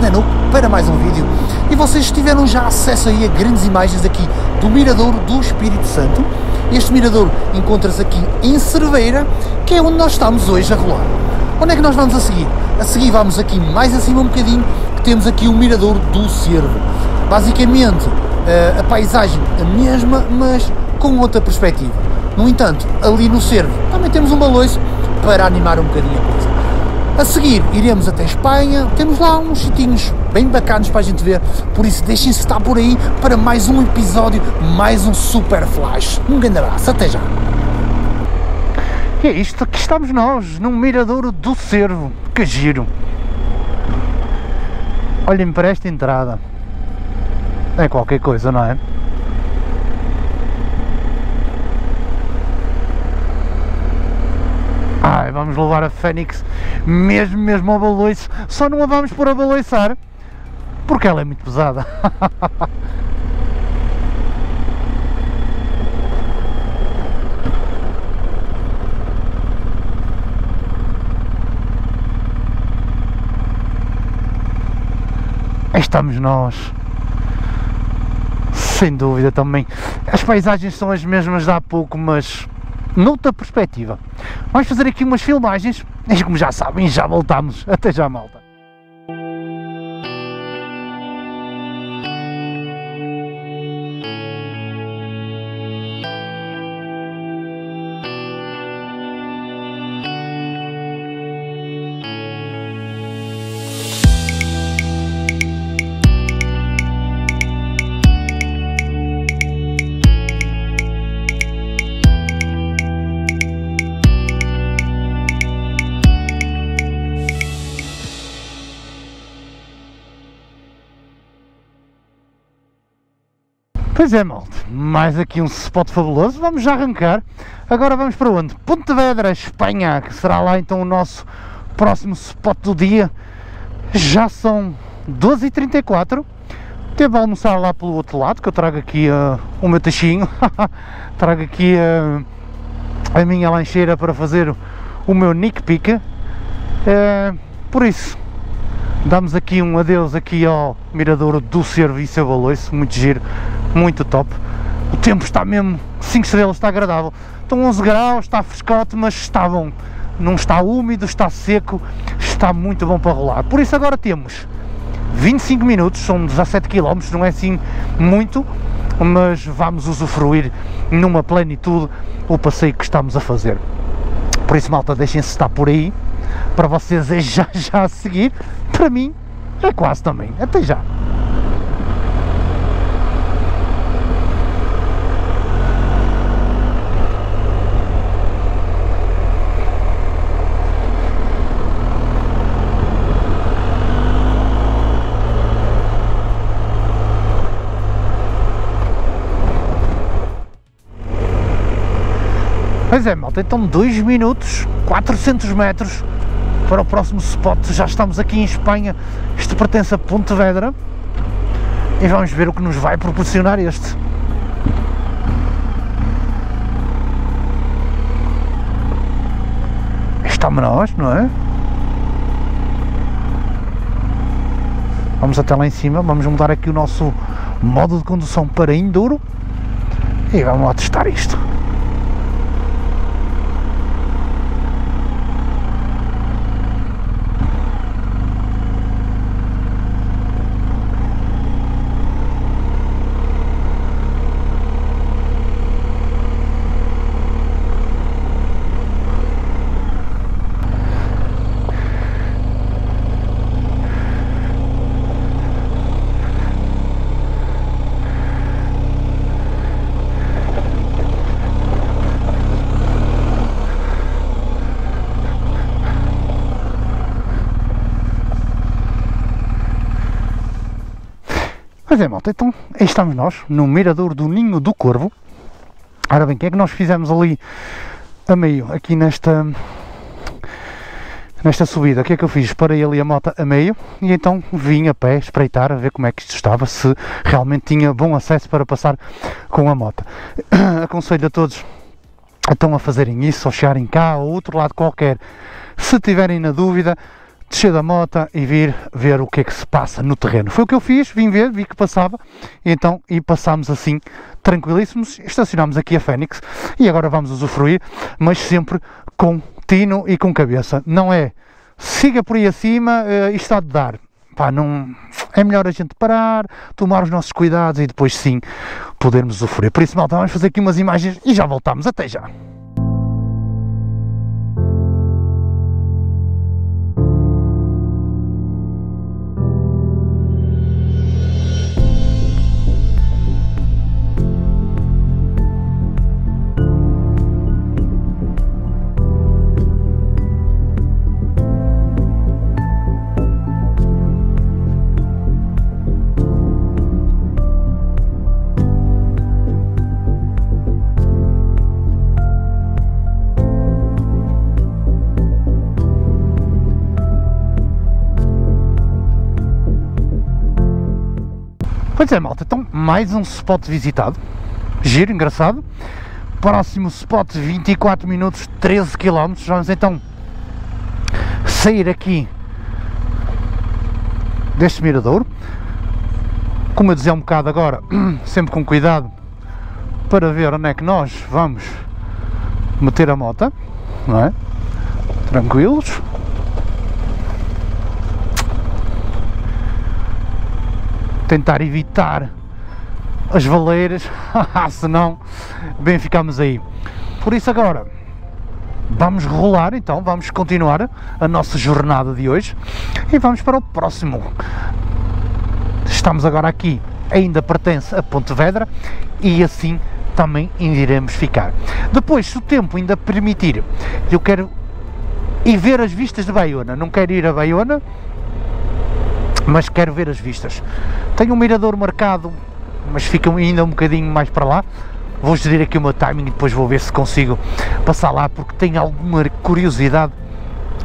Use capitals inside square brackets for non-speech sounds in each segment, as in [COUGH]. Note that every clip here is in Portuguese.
Nanook para mais um vídeo e vocês tiveram já acesso aí a grandes imagens aqui do Miradouro do Espírito Santo. Este Miradouro encontra-se aqui em Cerveira, que é onde nós estamos hoje a rolar. Onde é que nós vamos a seguir? A seguir vamos aqui mais acima um bocadinho, que temos aqui o Miradouro do Cervo. Basicamente, eh, a paisagem a mesma, mas com outra perspectiva. No entanto, ali no Cervo também temos um baloiço para animar um bocadinho a coisa. A seguir, iremos até Espanha, temos lá uns sitinhos bem bacanos para a gente ver, por isso deixem-se estar por aí para mais um episódio, mais um Super Flash. Um grande abraço, até já! E é isto, aqui estamos nós, num miradouro do cervo, que giro! Olhem para esta entrada, é qualquer coisa, não é? Vamos levar a Fênix mesmo, mesmo ao baloiço. Só não a vamos pôr a baloiçar porque ela é muito pesada. [LAUGHS] Estamos nós. Sem dúvida também. As paisagens são as mesmas de há pouco, mas noutra perspectiva. Vamos fazer aqui umas filmagens e como já sabem, já voltamos. Até já, malta. Pois é, malta, mais aqui um spot fabuloso, vamos já arrancar. Agora vamos para onde? Pontevedra, Espanha, que será lá então o nosso próximo spot do dia. Já são 12h34, teve a almoçar lá pelo outro lado, que eu trago aqui uh, o meu tachinho, [LAUGHS] trago aqui uh, a minha lancheira para fazer o meu nick pick. Uh, por isso, damos aqui um adeus aqui ao Miradouro do Serviço Baloiço, muito giro muito top. O tempo está mesmo 5 estrelas, está agradável. Estão 11 graus, está frescote, mas está bom. Não está úmido, está seco, está muito bom para rolar. Por isso agora temos 25 minutos, são 17 km, não é assim muito, mas vamos usufruir numa plenitude o passeio que estamos a fazer. Por isso, malta, deixem-se estar por aí, para vocês é já já a seguir, para mim é quase também. Até já! Pois é, malta, então 2 minutos, 400 metros para o próximo spot. Já estamos aqui em Espanha. Isto pertence a Pontevedra. E vamos ver o que nos vai proporcionar este. Estamos nós, não é? Vamos até lá em cima, vamos mudar aqui o nosso modo de condução para Enduro e vamos lá testar isto. Pois é, malta, então aí estamos nós, no mirador do Ninho do Corvo. Ora bem, o que é que nós fizemos ali a meio, aqui nesta nesta subida? O que é que eu fiz? Parei ali a moto a meio e então vim a pé espreitar a ver como é que isto estava, se realmente tinha bom acesso para passar com a moto. [COUGHS] Aconselho a todos então a fazerem isso, ou chegarem cá ou outro lado qualquer. Se tiverem na dúvida, descer da moto e vir ver o que é que se passa no terreno. Foi o que eu fiz, vim ver, vi que passava, e então e passámos assim tranquilíssimos, estacionámos aqui a Fênix e agora vamos usufruir, mas sempre com tino e com cabeça. Não é siga por aí acima, uh, isto há de dar. Pá, não, é melhor a gente parar, tomar os nossos cuidados e depois sim podermos usufruir. Por isso, malta, vamos fazer aqui umas imagens e já voltamos. Até já! Pois é, malta, então mais um spot visitado. Giro, engraçado. Próximo spot, 24 minutos, 13 km. Vamos então sair aqui deste miradouro. Como eu dizia um bocado agora, [CLEARS THROAT] sempre com cuidado para ver onde é que nós vamos meter a moto, não é? Tranquilos. Tentar evitar as valeiras, [LAUGHS] senão bem ficamos aí. Por isso agora vamos rolar então, vamos continuar a nossa jornada de hoje e vamos para o próximo. Estamos agora aqui, ainda pertence a Pontevedra e assim também iremos ficar. Depois, se o tempo ainda permitir, eu quero ir ver as vistas de Baiona, não quero ir a Baiona, mas quero ver as vistas. Tenho um mirador marcado, mas fica ainda um bocadinho mais para lá. Vou gerir aqui o meu timing e depois vou ver se consigo passar lá, porque tenho alguma curiosidade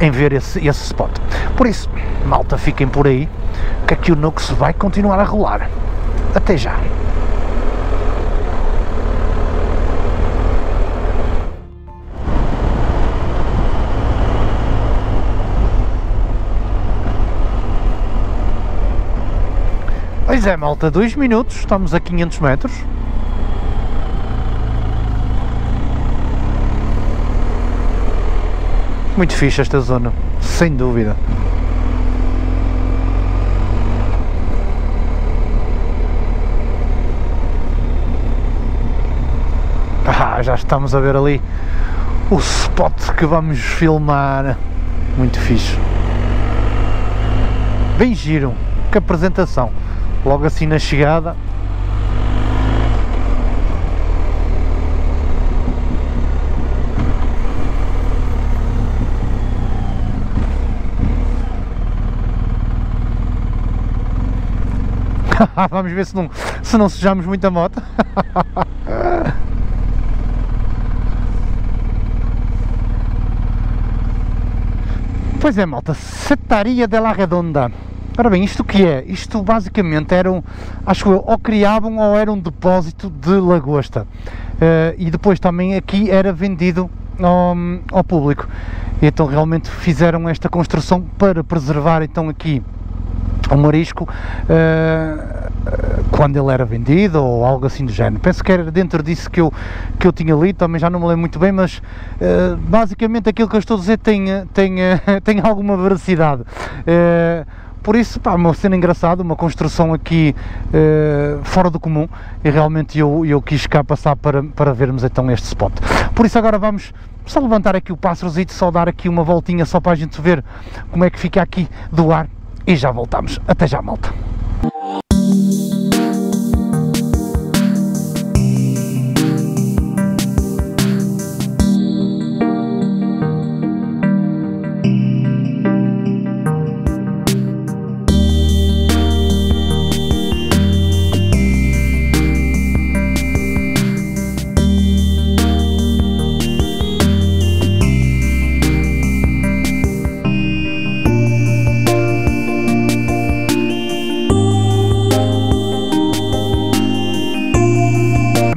em ver esse, esse spot. Por isso, malta, fiquem por aí, que aqui o Nux vai continuar a rolar. Até já! Pois é, malta, 2 minutos, estamos a 500 metros. Muito fixe esta zona, sem dúvida. Ah, já estamos a ver ali o spot que vamos filmar. Muito fixe. Bem giro, que apresentação logo assim na chegada [LAUGHS] Vamos ver se não, se não sujamos muita moto. [LAUGHS] pois é, malta, Setaria de la Redonda. Ora bem, isto o que é? Isto basicamente eram, acho eu, ou criavam ou era um depósito de lagosta. Uh, e depois também aqui era vendido ao, ao público. Então realmente fizeram esta construção para preservar então aqui o marisco uh, quando ele era vendido ou algo assim do género. Penso que era dentro disso que eu, que eu tinha lido, também já não me lembro muito bem, mas uh, basicamente aquilo que eu estou a dizer tem, tem, [LAUGHS] tem alguma veracidade. Uh, por isso, pá, uma cena engraçada, uma construção aqui uh, fora do comum e realmente eu, eu quis cá passar para, para vermos então este spot. Por isso agora vamos só levantar aqui o pássarozinho, só dar aqui uma voltinha só para a gente ver como é que fica aqui do ar e já voltamos. Até já, malta!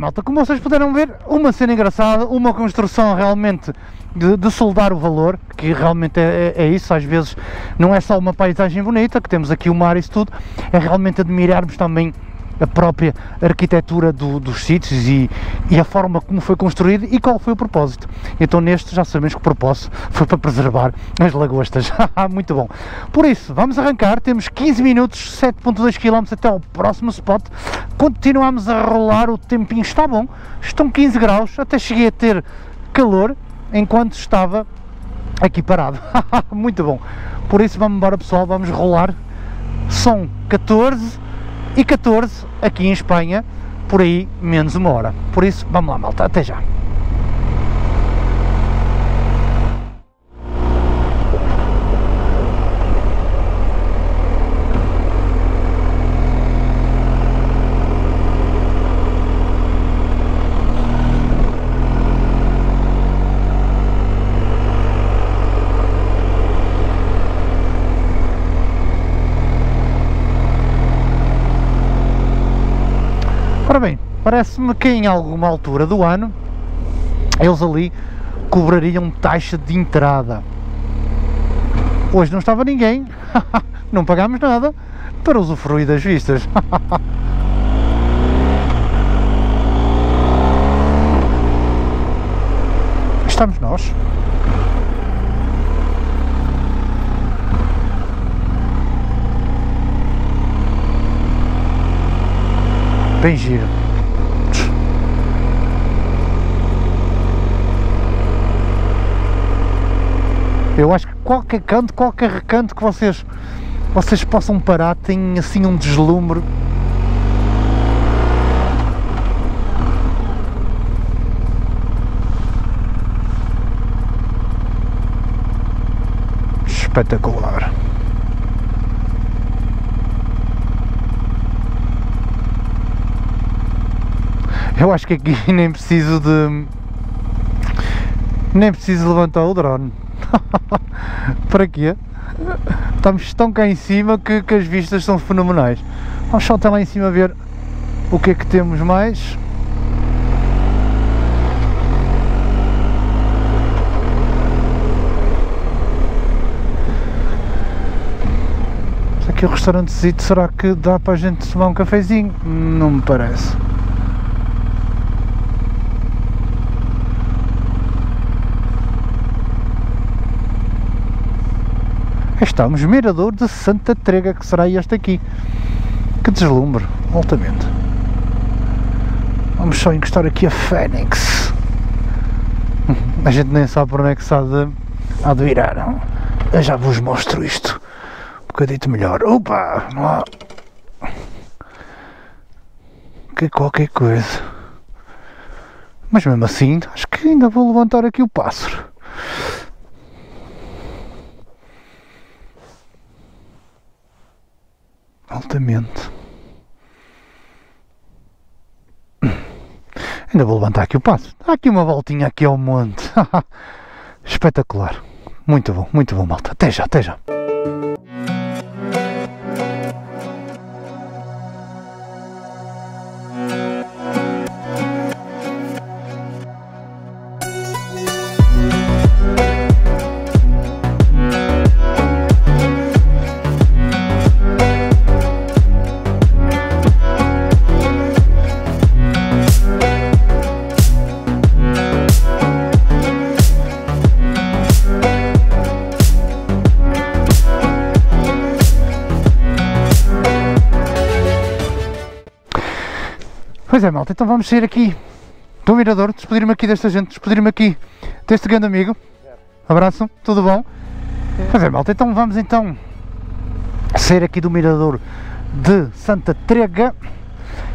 Malta, como vocês puderam ver, uma cena engraçada, uma construção realmente de, de soldar o valor, que realmente é, é, é, isso, às vezes não é só uma paisagem bonita, que temos aqui o mar e isso tudo, é realmente admirarmos também a própria arquitetura do, dos sítios e, e, a forma como foi construído e qual foi o propósito. Então neste já sabemos que o propósito foi para preservar as lagostas. [LAUGHS] Muito bom. Por isso, vamos arrancar, temos 15 minutos, 7.2 km até ao próximo spot. Continuamos a rolar, o tempinho está bom, estão 15 graus, até cheguei a ter calor enquanto estava aqui parado. [LAUGHS] Muito bom. Por isso vamos embora pessoal, vamos rolar. São 14 e 14 aqui em Espanha, por aí menos uma hora. Por isso, vamos lá malta, até já. Ora bem, parece-me que em alguma altura do ano eles ali cobrariam taxa de entrada. Hoje não estava ninguém, [LAUGHS] não pagámos nada para usufruir das vistas. [LAUGHS] Estamos nós. Bem giro. Eu acho que qualquer canto, qualquer recanto que vocês, vocês possam parar tem assim um deslumbre. Espetacular. Eu acho que aqui [LAUGHS] nem preciso de. Nem preciso levantar o drone. [LAUGHS] Para quê? Estamos tão cá em cima que, que as vistas são fenomenais. Vamos só até lá em cima ver o que é que temos mais. Aqui o restaurante será que dá para a gente tomar um cafezinho? Não me parece. Estamos, Mirador de Santa Trega, que será este aqui. Que deslumbre, altamente. Vamos só encostar aqui a Fênix. A gente nem sabe por onde é que se há de, há de virar. Eu já vos mostro isto um bocadito melhor. Opa! Que qualquer coisa. Mas mesmo assim, acho que ainda vou levantar aqui o pássaro. Altamente. Ainda vou levantar aqui o passo. Há aqui uma voltinha aqui ao monte. [LAUGHS] Espetacular. Muito bom, muito bom, malta. Até já, até já. Pois é, malta, então vamos sair aqui do Mirador, despedir-me aqui desta gente, despedir-me aqui deste grande amigo. Abraço, tudo bom? Pois é, malta, então vamos então sair aqui do Mirador de Santa Trega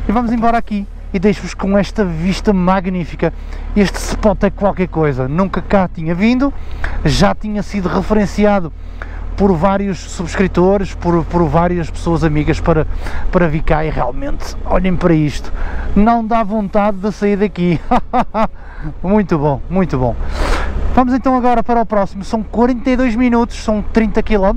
e vamos embora aqui e deixo-vos com esta vista magnífica. Este spot é qualquer coisa, nunca cá tinha vindo, já tinha sido referenciado por vários subscritores, por, por várias pessoas amigas para, para vir cá e realmente olhem para isto, não dá vontade de sair daqui. [LAUGHS] muito bom, muito bom. Vamos então agora para o próximo, são 42 minutos, são 30 km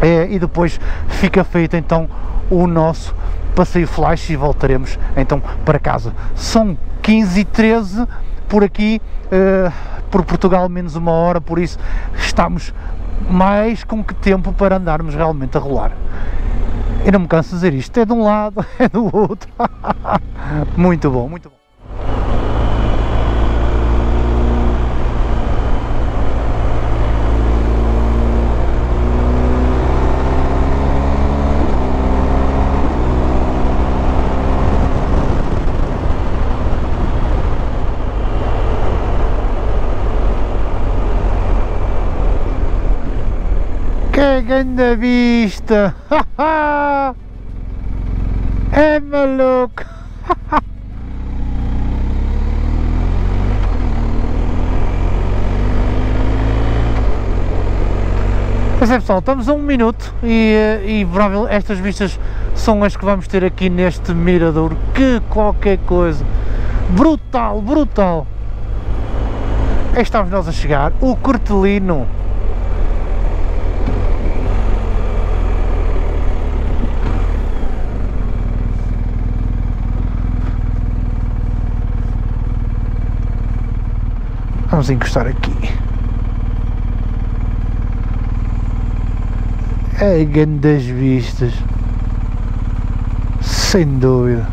é, e depois fica feito então o nosso passeio flash e voltaremos então para casa. São 15 e 13 por aqui, uh, por Portugal menos uma hora, por isso estamos mais com que tempo para andarmos realmente a rolar. Eu não me canso de dizer isto, é de um lado, [LAUGHS] é do outro. [LAUGHS] muito bom, muito bom. Que grande vista! [LAUGHS] é maluco! [LAUGHS] Pois é pessoal, estamos a um minuto e, eh, e estas vistas são as que vamos ter aqui neste mirador. Que qualquer coisa! Brutal, brutal! Aí estamos nós a chegar, o Cortelino. Vamos encostar aqui. É grandes vistas. Sem dúvida.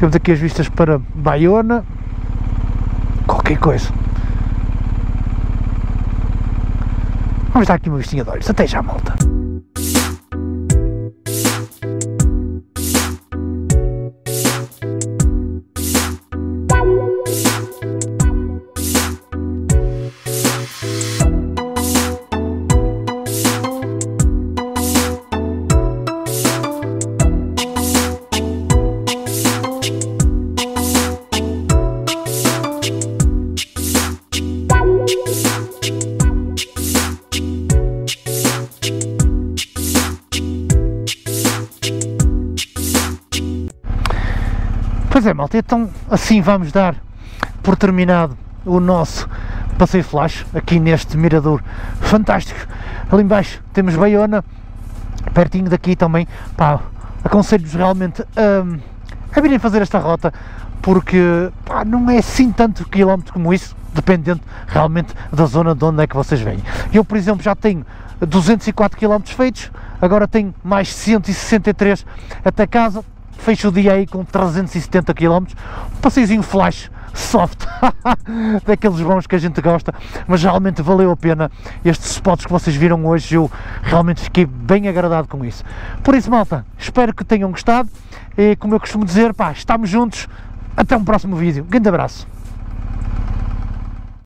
Temos aqui as vistas para Baiona. Qualquer coisa. Vamos dar aqui uma vistinha de olhos. Até já, malta. Malta, então assim vamos dar por terminado o nosso passeio flash aqui neste mirador fantástico. Ali embaixo temos Baiona, pertinho daqui também, pá, aconselho-vos realmente a, virem fazer esta rota porque pá, não é assim tanto quilómetro como isso, dependendo realmente da zona de onde é que vocês vêm. Eu, por exemplo, já tenho 204 km feitos, agora tenho mais 163 até casa, fecho o dia aí com 370 km, um passeiozinho flash, soft, [LAUGHS] daqueles bons que a gente gosta, mas realmente valeu a pena estes spots que vocês viram hoje, eu realmente fiquei bem agradado com isso. Por isso, malta, espero que tenham gostado. E como eu costumo dizer, pá, estamos juntos, até um próximo vídeo, grande abraço.